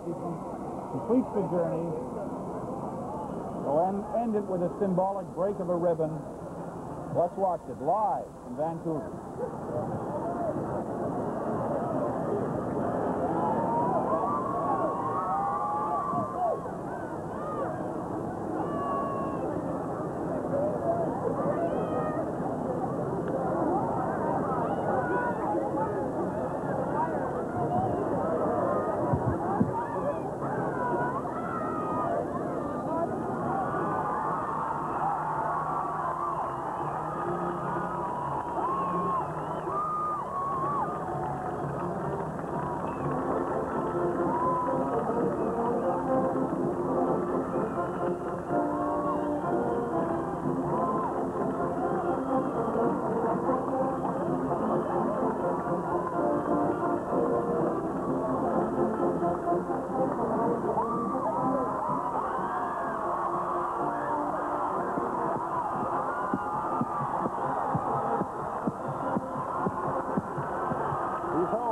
he completes the journey. We'll end, end it with a symbolic break of a ribbon. Let's watch it live in Vancouver. He's home.